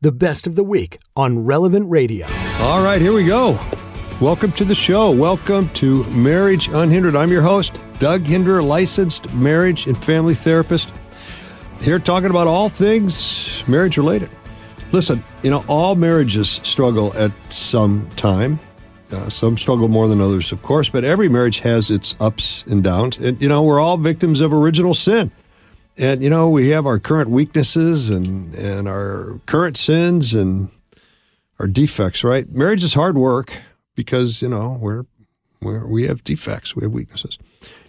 the best of the week on Relevant Radio. All right, here we go. Welcome to the show. Welcome to Marriage Unhindered. I'm your host, Doug Hinderer, licensed marriage and family therapist. Here talking about all things marriage related. Listen, you know, all marriages struggle at some time. Uh, some struggle more than others, of course, but every marriage has its ups and downs. And, you know, we're all victims of original sin. And, you know, we have our current weaknesses and, and our current sins and our defects, right? Marriage is hard work because, you know, we're, we're we have defects, we have weaknesses.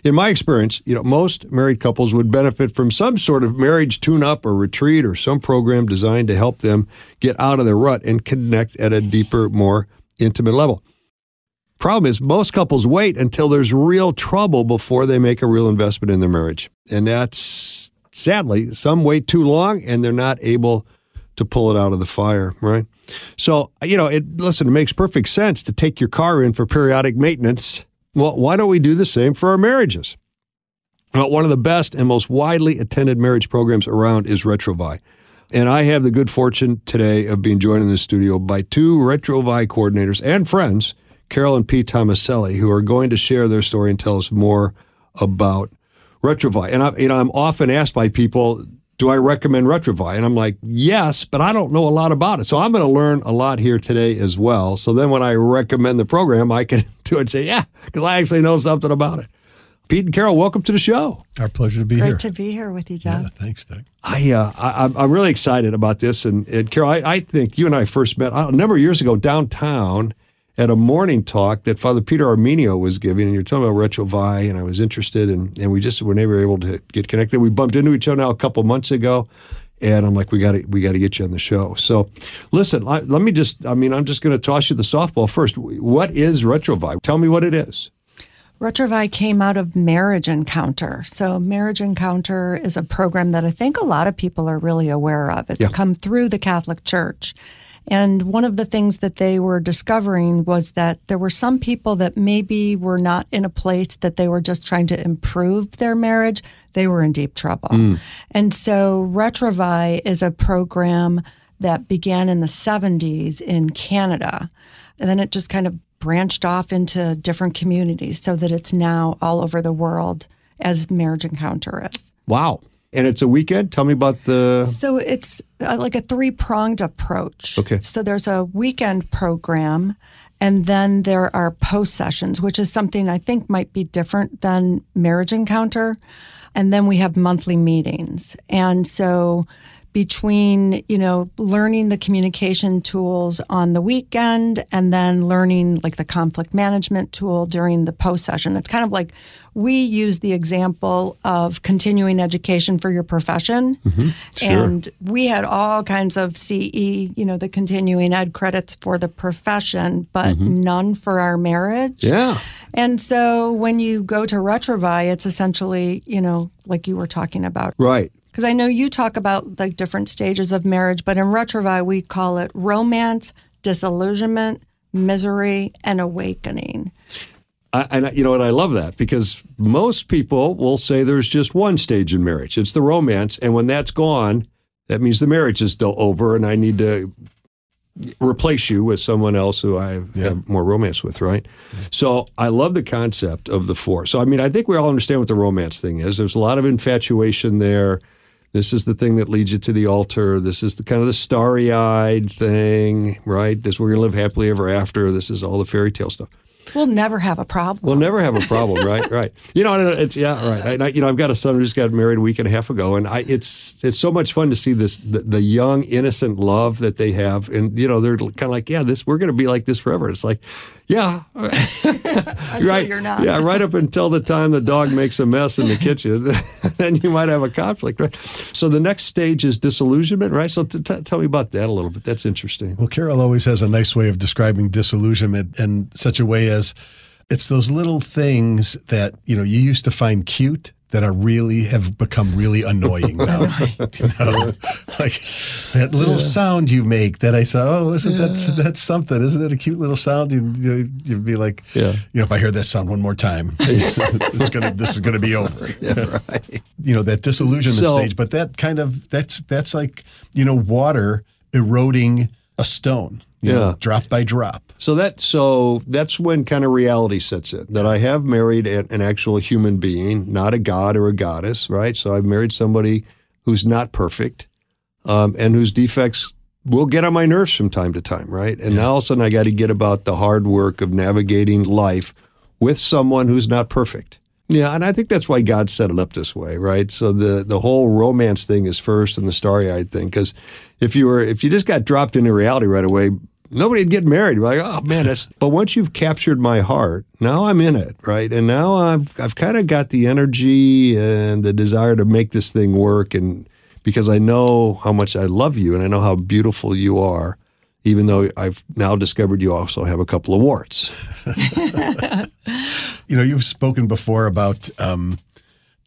In my experience, you know, most married couples would benefit from some sort of marriage tune-up or retreat or some program designed to help them get out of their rut and connect at a deeper, more intimate level. Problem is, most couples wait until there's real trouble before they make a real investment in their marriage. And that's sadly, some wait too long and they're not able to pull it out of the fire, right? So, you know, it listen, it makes perfect sense to take your car in for periodic maintenance. Well, why don't we do the same for our marriages? Well, one of the best and most widely attended marriage programs around is Retrouvaille. And I have the good fortune today of being joined in the studio by two Retrouvaille coordinators and friends Carol and Pete Tomaselli, who are going to share their story and tell us more about Retrouvaille. And I, you know, I'm often asked by people, do I recommend Retrouvaille? And I'm like, yes, but I don't know a lot about it. So I'm going to learn a lot here today as well. So then when I recommend the program, I can do it and say, yeah, because I actually know something about it. Pete and Carol, welcome to the show. Our pleasure to be Great here. to be here with you, Doug. Yeah, thanks, Doug. I, uh, I I'm really excited about this, and, and Carol, I, I think you and I first met a number of years ago downtown at a morning talk that Father Peter Armenio was giving, and you're talking about Retrouvaille, and I was interested, and, and we just were never able to get connected. We bumped into each other now a couple months ago, and I'm like, we got to we got to get you on the show. So, listen, I, let me just, I mean, I'm just going to toss you the softball first. What is Retrouvaille? Tell me what it is. Retrouvaille came out of Marriage Encounter. So, Marriage Encounter is a program that I think a lot of people are really aware of. It's Yeah. come through the Catholic Church. And one of the things that they were discovering was that there were some people that maybe were not in a place that they were just trying to improve their marriage. They were in deep trouble. Hmm. And so, Retrouvaille is a program that began in the 70s in Canada. And then it just kind of branched off into different communities so that it's now all over the world as Marriage Encounter is. Wow. And it's a weekend. Tell me about the. So it's uh, like a three pronged approach. Okay. So there's a weekend program, and then there are post sessions, which is something I think might be different than Marriage Encounter. And then we have monthly meetings. And so between, you know, learning the communication tools on the weekend and then learning like the conflict management tool during the post session, it's kind of like we use the example of continuing education for your profession. Mm-hmm. Sure. And we had all kinds of CE, you know, the continuing ed credits for the profession, but mm-hmm. none for our marriage. Yeah. And so when you go to Retrouvaille, it's essentially, you know, like you were talking about. Right. Because I know you talk about the different stages of marriage, but in Retrouvaille, we call it romance, disillusionment, misery, and awakening. I, and I- you know what? I love that because most people will say there's just one stage in marriage. It's the romance, and when that's gone, that means the marriage is still over, and I need to replace you with someone else who I have more romance with, right? So I love the concept of the four. So I mean, I think we all understand what the romance thing is. There's a lot of infatuation there. This is the thing that leads you to the altar. This is the kind of the starry-eyed thing, right? This we're gonna live happily ever after. This is all the fairy tale stuff. We'll never have a problem. We'll never have a problem, right? Right. You know, it's yeah, right. And I, you know, I've got a son who just got married a week and a half ago, and I, it's it's so much fun to see this the, the young innocent love that they have, and you know, they're kind of like, yeah, this we're going to be like this forever. It's like, yeah, right. you're not. Yeah, right up until the time the dog makes a mess in the kitchen, then you might have a conflict, right? So the next stage is disillusionment, right? So t- t- tell me about that a little bit. That's interesting. Well, Carol always has a nice way of describing disillusionment in such a way as it's those little things that you know you used to find cute that are really have become really annoying now. you know, like that little sound you make that I said, oh, isn't that that's something? Isn't it a cute little sound? You you you'd be like, Yeah. you know, if I hear that sound one more time, it's gonna this is gonna be over. Yeah, right. You know that disillusionment So- stage, but that kind of that's that's like you know water eroding a stone, you know, Yeah. drop by drop. So that so that's when kind of reality sets in that I have married an, actual human being, not a god or a goddess, right? So I've married somebody who's not perfect, um, and whose defects will get on my nerves from time to time, right? And now all of a sudden I got to get about the hard work of navigating life with someone who's not perfect. Yeah, and I think that's why God set it up this way, right? So the the whole romance thing is first and the starry eyed thing, because if you were if you just got dropped into reality right away, nobody'd get married. You're like, oh man, that's. But once you've captured my heart, now I'm in it, right? And now I've I've kind of got the energy and the desire to make this thing work, and because I know how much I love you and I know how beautiful you are. Even though I've now discovered you also have a couple of warts. You know, you've spoken before about um,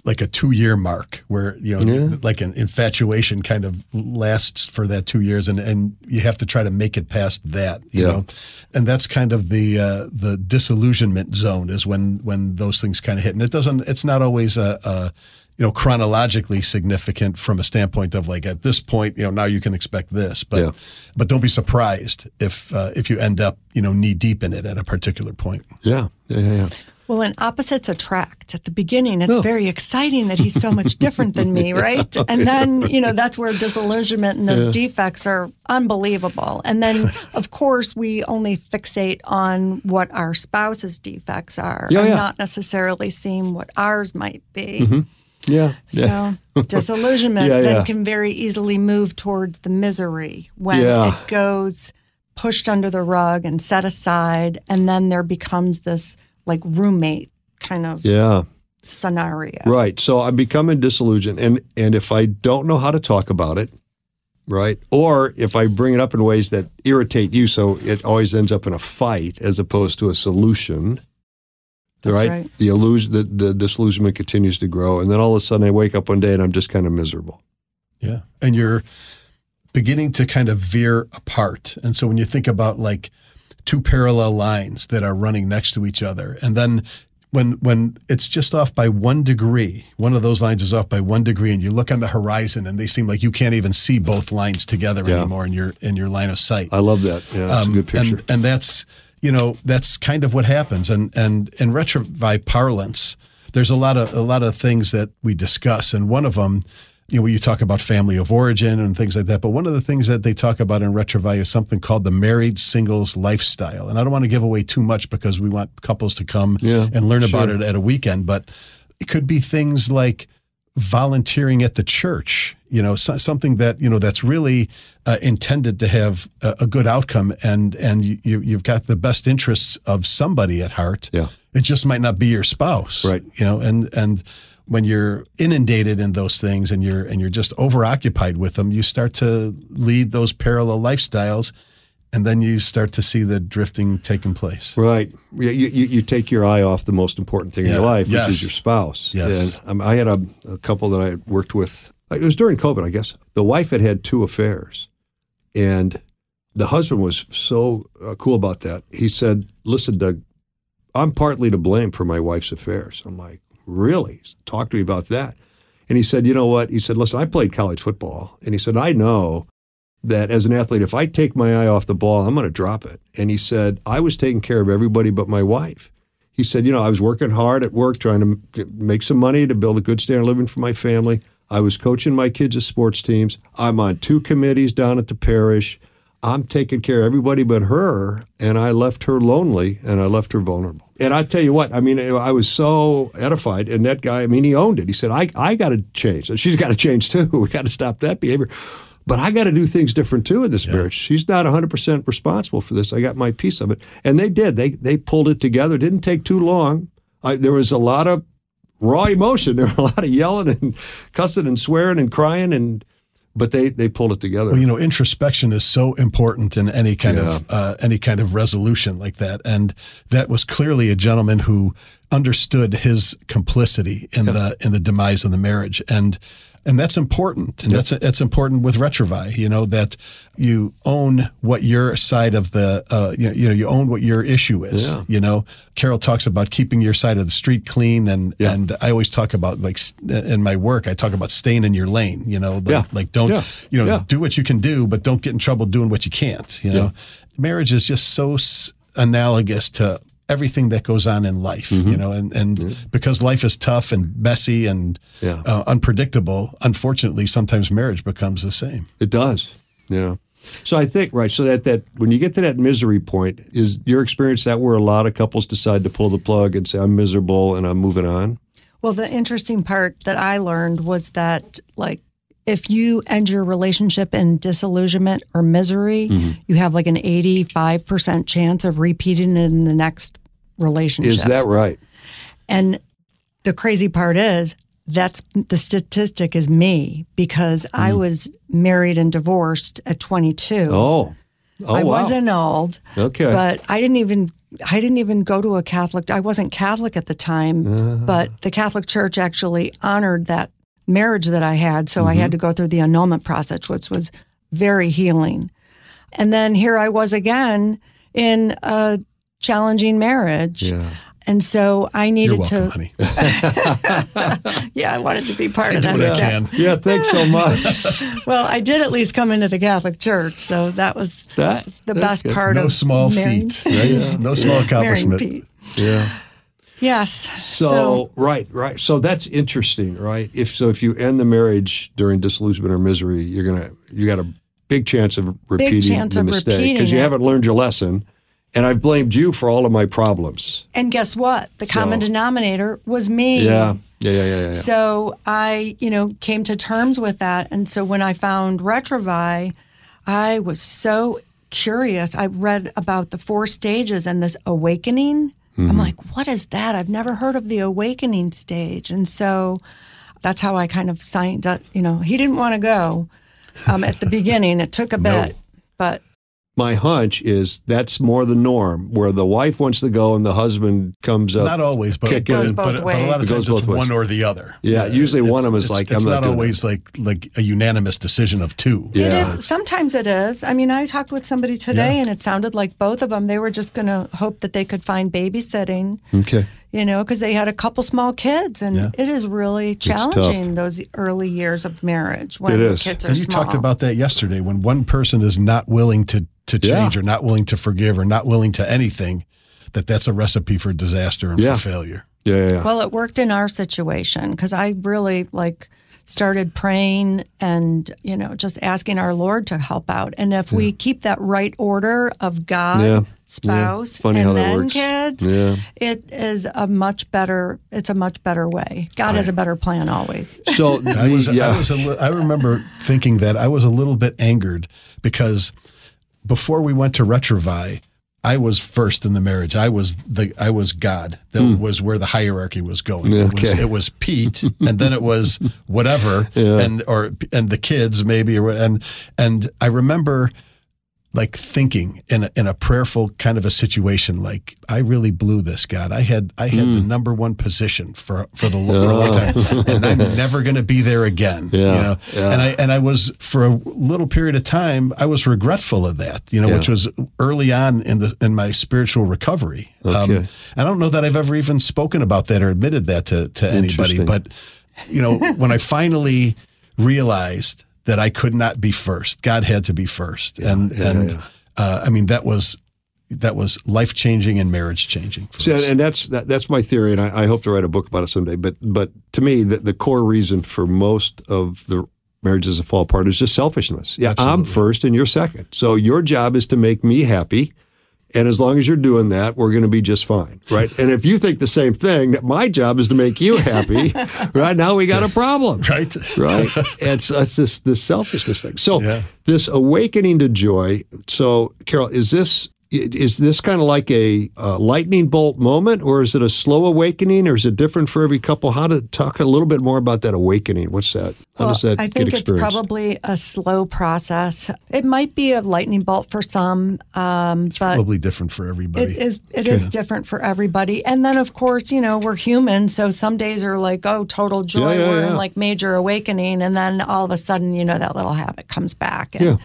like a two year mark where, you know, Yeah. like an infatuation kind of lasts for that two years and, and you have to try to make it past that, you Yeah. know. And that's kind of the uh, the disillusionment zone is when when those things kind of hit. And it doesn't it's not always a, a you know, chronologically significant from a standpoint of like at this point, you know, now you can expect this, but Yeah. but don't be surprised if uh, if you end up, you know, knee deep in it at a particular point. Yeah, yeah, yeah. yeah. Well, and opposites attract. At the beginning, it's Oh. very exciting that he's so much different than me, right? And then, you know, that's where disillusionment and those defects are unbelievable. And then, of course, we only fixate on what our spouse's defects are Yeah, and yeah. not necessarily seeing what ours might be. Mm-hmm. Yeah, yeah. So disillusionment Yeah, then can very easily move towards the misery when Yeah. it goes pushed under the rug and set aside, and then there becomes this like roommate kind of yeah. scenario. Right. So I'm becoming disillusioned, and and if I don't know how to talk about it, right, or if I bring it up in ways that irritate you, so it always ends up in a fight as opposed to a solution. That's right? right. The illusion, the, the disillusionment continues to grow, and then all of a sudden I wake up one day and I'm just kind of miserable. Yeah. And you're beginning to kind of veer apart. And so when you think about like two parallel lines that are running next to each other, and then when when it's just off by one degree, one of those lines is off by one degree, and you look on the horizon and they seem like you can't even see both lines together Yeah. anymore in your in your line of sight. I love that. Yeah, that's a good picture. Um, And, and that's you know that's kind of what happens. And and in Retrouvaille parlance, there's a lot of a lot of things that we discuss, and one of them. You know, you talk about family of origin and things like that, but one of the things that they talk about in Retrouvaille is something called the married singles lifestyle. And I don't want to give away too much because we want couples to come Yeah, and learn about it at a weekend, but it could be things like volunteering at the church you know so, something that you know that's really uh, intended to have a, a good outcome and and you, you've got the best interests of somebody at heart Yeah. it just might not be your spouse Right. you know and and when you're inundated in those things and you're and you're just overoccupied with them you start to lead those parallel lifestyles and then you start to see the drifting taking place Right. Yeah, you, you, you take your eye off the most important thing in your life, which is your spouse. Yes. And um, I had a, a couple that I had worked with. It was during COVID, I guess. The wife had had two affairs, and the husband was so uh, cool about that. He said, "Listen, Doug, I'm partly to blame for my wife's affairs." I'm like, "Really? Talk to me about that." And he said, "You know what?" He said, "Listen, I played college football, and he said I know." that as an athlete, if I take my eye off the ball, I'm going to drop it. And he said, I was taking care of everybody but my wife. He said, you know, I was working hard at work trying to make some money to build a good standard of living for my family. I was coaching my kids' sports teams. I'm on two committees down at the parish. I'm taking care of everybody but her, and I left her lonely and I left her vulnerable. And I tell you what, I mean, I was so edified. And that guy, I mean, he owned it. He said, I, I got to change. And she's got to change too. We got to stop that behavior. But I got to do things different too in this marriage. She's not 100% responsible for this. I got my piece of it. And they did. They, they pulled it together. It didn't take too long. I, there was a lot of raw emotion. There were a lot of yelling and cussing and swearing and crying. And but they, they pulled it together. Well, you know, introspection is so important in any kind Yeah. of uh, any kind of resolution like that, and that was clearly a gentleman who understood his complicity in the in the demise of the marriage. And And that's important. And that's that's important with Retrouvaille, you know, that you own what your side of the, uh, you, know, you know, you own what your issue is. Yeah. You know, Carol talks about keeping your side of the street clean. And, Yeah. and I always talk about, like, in my work, I talk about staying in your lane, you know, like, Yeah. like don't, you know, do what you can do, but don't get in trouble doing what you can't, you know. Marriage is just so analogous to everything that goes on in life, Mm-hmm. you know, and, and because life is tough and messy and Yeah. uh, unpredictable, unfortunately, sometimes marriage becomes the same. It does. Yeah. So I think right. So that that when you get to that misery point, is your experience that where a lot of couples decide to pull the plug and say I'm miserable and I'm moving on? Well, the interesting part that I learned was that, like, if you end your relationship in disillusionment or misery, you have like an 85% chance of repeating it in the next relationship. Is that right? And the crazy part is that's the statistic is me because I was married and divorced at 22. Oh. Oh I wow. was annulled, Okay. but I didn't even I didn't even go to a Catholic. I wasn't Catholic at the time, Uh-huh. but the Catholic Church actually honored that marriage that I had, so I Mm-hmm. had to go through the annulment process, which was very healing. And then here I was again in a challenging marriage. yeah. And so I needed welcome, to, honey. yeah, I wanted to be part I of that. what. Yeah. Thanks so much. Well, I did at least come into the Catholic Church, so that was That the best good. part No of small marrying- feat, right? No small accomplishment. Yeah. Yes. So, right, right. So that's interesting, right? If so, if you end the marriage during disillusionment or misery, you're gonna you got a big chance of repeating big chance the of mistake because you haven't learned your lesson. And I've blamed you for all of my problems. and guess what? The common denominator was me. Yeah, yeah, yeah, yeah, yeah. So I, you know, came to terms with that. And so when I found Retrouvaille, I was so curious. I read about the four stages and this awakening. Mm-hmm. I'm like, what is that? I've never heard of the awakening stage. And so that's how I kind of signed up. You know, he didn't want to go um, at the beginning. It took a bit, but my hunch is that's more the norm, where the wife wants to go and the husband comes up. Not always, but, Kick but, in. but, Goes but a lot of It times goes it's ways. one or the other. Yeah, usually one of them is it's- like, it's I'm not not doing always like like a unanimous decision of two. Yeah. It is. Sometimes it is. I mean, I talked with somebody today, Yeah. and it sounded like both of them. They were just going to hope that they could find babysitting, okay. You know, because they had a couple small kids, and Yeah. it is really challenging those early years of marriage when It the is. kids are And you small. talked about that yesterday when one person is not willing to to Yeah. change or not willing to forgive or not willing to anything, that that's a recipe for disaster and Yeah. for failure. Yeah, yeah, yeah. well, it worked in our situation because I really like started praying and you know just asking our Lord to help out. And if we keep that right order of God, Yeah. spouse, Funny how and that then works. kids, Yeah. it is a much better. It's a much better way. God has a better plan always. So I was, yeah. I was, a li- I remember thinking that I was a little bit angered because before we went to Retrouvaille, I was first in the marriage. I was the, I was God. That hmm. was where the hierarchy was going. It was. It was Pete, and then it was whatever, and or and the kids maybe, or and and I remember like thinking in a, in a prayerful kind of a situation like I really blew this God I had I had Hmm. the number one position for for the for a long time and I'm never going to be there again Yeah, you know yeah. and I and I was for a little period of time I was regretful of that you know Yeah. which was early on in the in my spiritual recovery Um, I don't know that I've ever even spoken about that or admitted that to to anybody but you know when I finally realized that I could not be first. God had to be first, and yeah, and yeah. Uh, I mean that was that was life changing and marriage changing. For See, us. and that's that, that's my theory, and I, I hope to write a book about it someday. But but to me, the, the core reason for most of the marriages that fall apart is just selfishness. Yeah, I'm first and you're second. So your job is to make me happy. And as long as you're doing that, we're going to be just fine, right? and if you think the same thing, that my job is to make you happy, right? Now we got a problem, right, right? it's it's this this selfishness thing. So Yeah. this awakening to joy. So Carol, is this is this kind of like a, a, lightning bolt moment, or is it a slow awakening, or is it different for every couple? How to talk a little bit more about that awakening? What's that? How well, does that I think it's probably a slow process. It might be a lightning bolt for some, um, it's but probably different for everybody. It is. It is different for everybody. And then, of course, you know, we're human, so some days are like, oh, total joy, Yeah, yeah, we're yeah. in like major awakening, and then all of a sudden, you know, that little habit comes back. And, Yeah.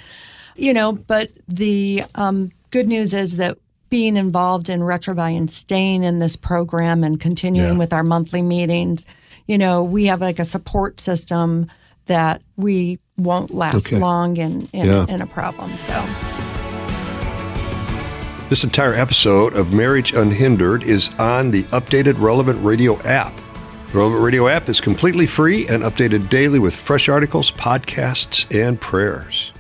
You know, but the um, good news is that being involved in Retrouvaille and staying in this program and continuing Yeah. with our monthly meetings, you know, we have like a support system that we won't last Okay. long in in, Yeah. in a problem. So. This entire episode of Marriage Unhindered is on the updated Relevant Radio app. The Relevant Radio app is completely free and updated daily with fresh articles, podcasts, and prayers.